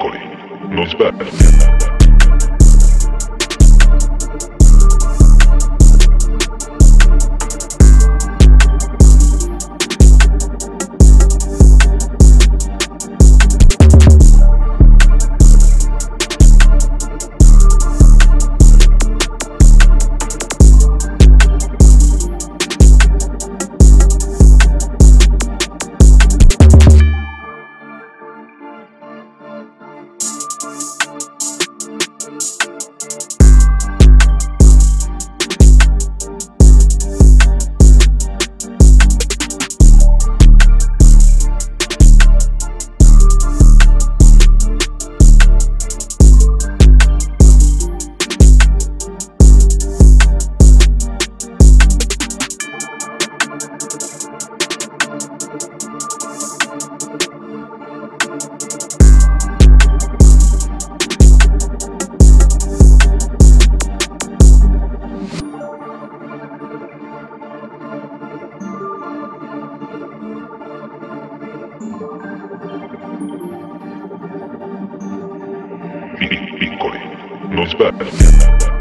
করে। নজবার Bitcoin nos.